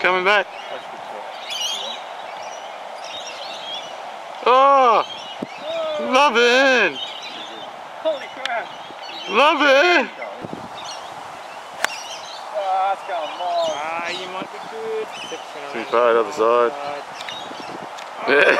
coming back. Oh! Love it! Holy crap! Love it's got going long. Ah, you might be good. Too far, other side. Yeah.